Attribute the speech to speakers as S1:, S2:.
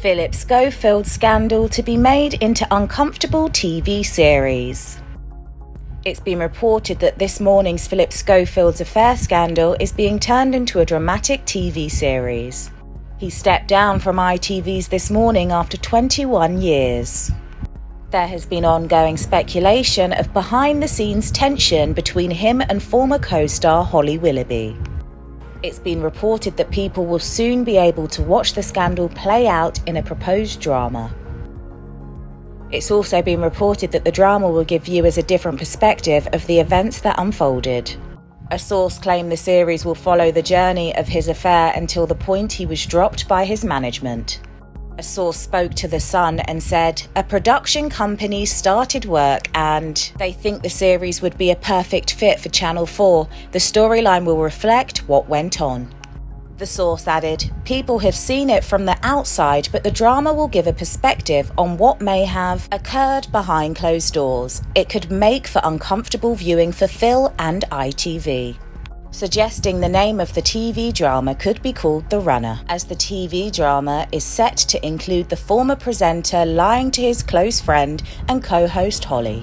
S1: Phillip Schofield scandal to be made into uncomfortable TV series. It's been reported that this morning's Phillip Schofield's affair scandal is being turned into a dramatic TV series. He stepped down from ITV's this morning after 21 years. There has been ongoing speculation of behind the scenes tension between him and former co star Holly Willoughby. It's been reported that people will soon be able to watch the scandal play out in a proposed drama. It's also been reported that the drama will give viewers a different perspective of the events that unfolded. A source claimed the series will follow the journey of his affair until the point he was dropped by his management. A source spoke to The Sun and said, A production company started work and they think the series would be a perfect fit for Channel 4. The storyline will reflect what went on. The source added, People have seen it from the outside, but the drama will give a perspective on what may have occurred behind closed doors. It could make for uncomfortable viewing for Phil and ITV. Suggesting the name of the TV drama could be called The Runner, as the TV drama is set to include the former presenter lying to his close friend and co host Holly.